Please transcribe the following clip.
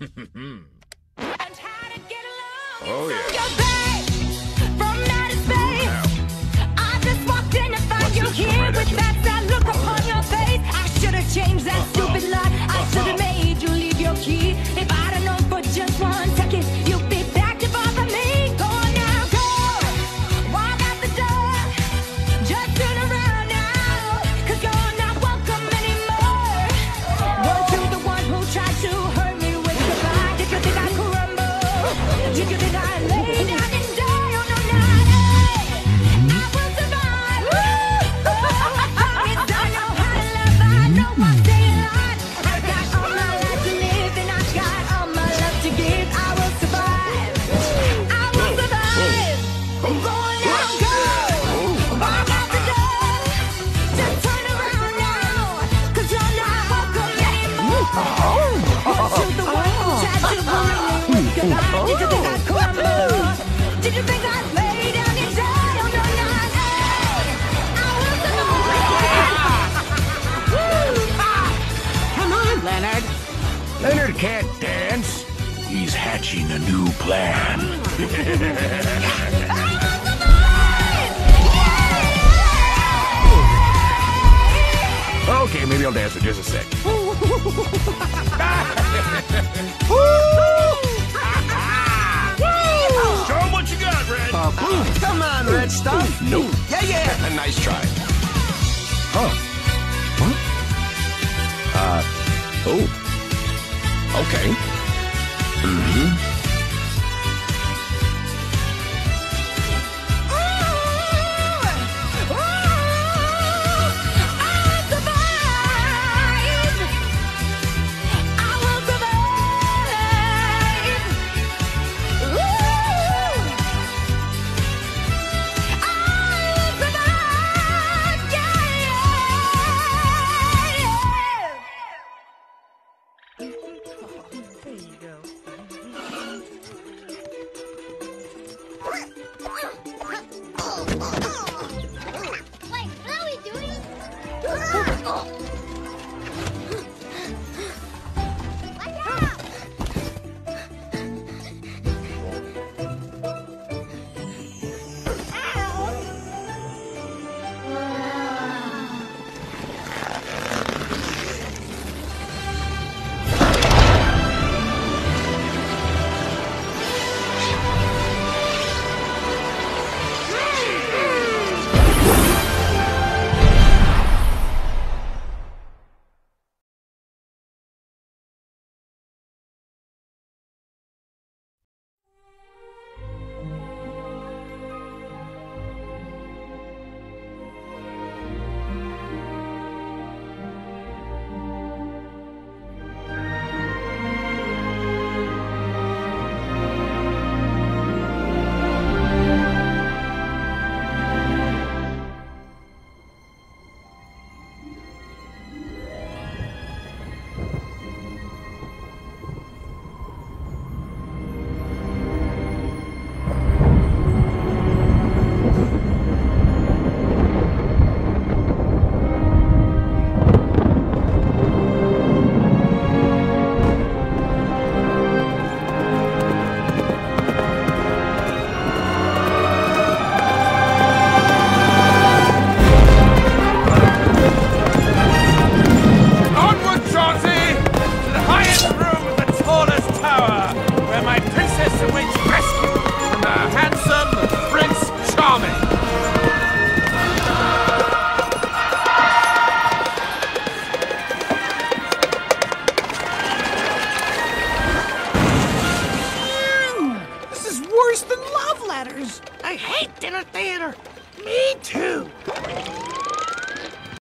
oh, yeah. Leonard. Leonard can't dance. He's hatching a new plan. okay, maybe I'll dance for just a sec. Show him what you got, Red. Uh, come on, Red Stuff. No. Yeah, yeah. A nice try. Huh. What? Uh... Oh. Okay. Mm-hmm. wilt. worse than love letters. I hate dinner theater. Me too.